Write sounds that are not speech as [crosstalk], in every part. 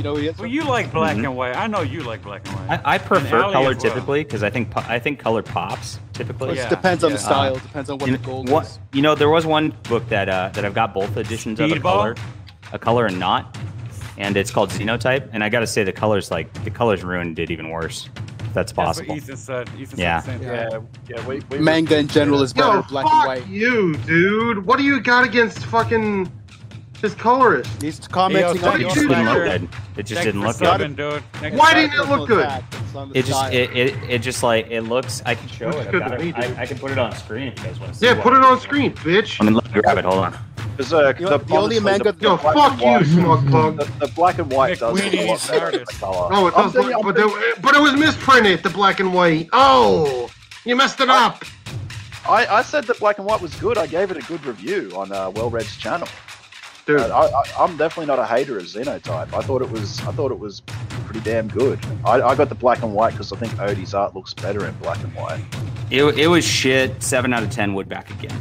You know, he has Well, you like black Mhm. and white. I know you like black and white. I, I prefer color well. typically because I think po- I think color pops It typically. Yeah. depends on the style. Uh, depends on what You the know, goal what- is. you know, there was one book that uh, that I've got both editions of a Speedball? color, a color and not, and it's called Xenotype. And I got to say, the colors like the colors ruined it even worse. If that's That's what possible. Ethan said. Ethan Yeah. said the same thing. Yeah, yeah. We, we Manga in general is better Yo, black fuck and white. you, dude. What do you got against fucking this colorist? He's commenting on It you the just didn't look good. It just Thank didn't look for good. dude. Why didn't it look good? It's on the It just it, it, it just like it looks. I can show Looks it. I've good to me, dude. I, I can put it on screen if you guys want to see. Yeah, what put it I'm on doing. screen, bitch. I mean, let me grab it. Hold on. Berserk. You know, the only honestly, manga- the Yo, black fuck and you, white- smug pug. The, the black and white does McQueen look a lot better than color. Oh, it does look, but, there, but it was misprinted, the black and white. Oh, you messed it up. I, I said that black and white was good. I gave it a good review on uh, Well Red's channel. Dude, I, I, I'm definitely not a hater of Xenotype. I thought it was I thought it was pretty damn good. I, I got the black and white because I think Odie's art looks better in black and white. It, it was shit. Seven out of ten would back again.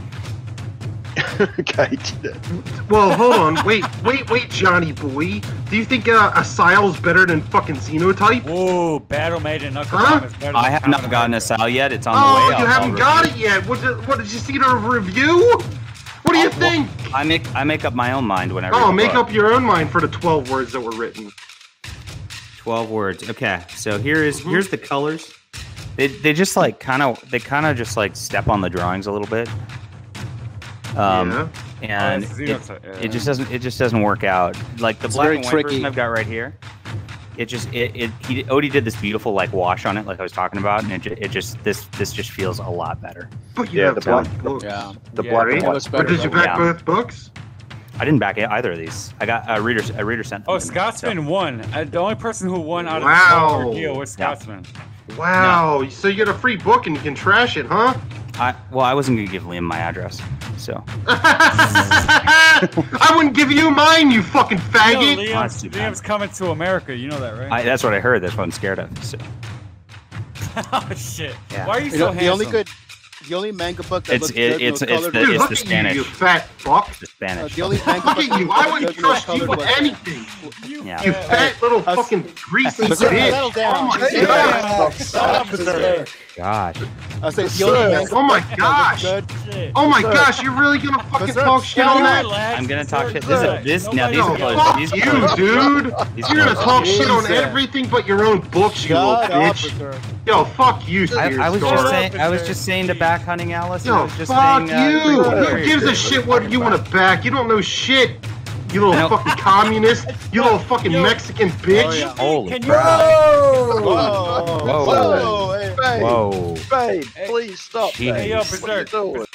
[laughs] okay. well, hold on. Wait, wait, wait, Johnny boy. Do you think uh, Asile's better than fucking Xenotype? Ooh, Battle Maiden Knuckle Huh? Is better I than have not gotten a Rider. Yet. It's on Oh, the way. Oh, you I'll- haven't got review it yet. What did, what did you see in the review? What do you Oh, well, think? I make I make up my own mind whenever. Oh, make up your own mind for the 12 words that were written. Twelve words. Okay, so here is- Mhm. here's the colors. They, they just like kind of they kind of just like step on the drawings a little bit. Um, yeah. and Oh, it, it just doesn't it just doesn't work out. Like the It's black and white tricky. version I've got right here. It just it, it he Odie did this beautiful like wash on it like I was talking about and it, ju- it just this this just feels a lot better. But you Yeah, have the both black- books. Yeah. The Yeah, black right? and It white. looks But did you though. back Yeah. both books? I didn't back either of these. I got a reader a reader sent. Oh, to me, Scotsman won. Uh, the only person who won out of Wow. the whole ordeal was Yeah. Scotsman. Wow. So you get a free book and you can trash it, huh? I well I wasn't gonna give Liam my address, so [laughs] I wouldn't give you mine, you fucking faggot. Liam's, That's too bad. Liam's coming to America. You know that, right? I, that's what I heard. That's what I'm scared of. So [laughs] oh shit! Yeah. Why are you You so know, handsome? the only good, the only manga book that It's- looks it- good it's- no it's colored the- was- Dude, it's look the at Spanish. you, you fat fuck. the uh, Spanish. the only manga Look book at you. looks I wouldn't trust you with uh, anything. You Yeah. You fat- fat little us- fucking greasy Berserk, bitch. settle down. Oh my Hey, god. Stop, Berserk. Gosh. I say the only manga Oh my book that gosh. looks good. Shit. Oh my gosh, you're really gonna fucking Berserk, talk shit on shut that? I'm gonna talk all shit. This is this now these Yo, cares. colors. fuck These you, dude. These You're gonna talk shit on everything but your own books, you little Shut up, bitch. Berserk. Yo, fuck you, I, I was just saying. I was just saying to back hunting Alice. and I Yo, was just fuck saying, uh, you. Freak Who gives a shit what you want to back? You don't know shit. You little know. fucking communist. You little fucking Yo. Mexican bitch. Oh, yeah. Holy Can you? crap. Whoa! Whoa. Whoa! Hey. Babe, Whoa. babe, Hey. please stop. Jeez. babe. Hey, yo, What are you Berserk. doing?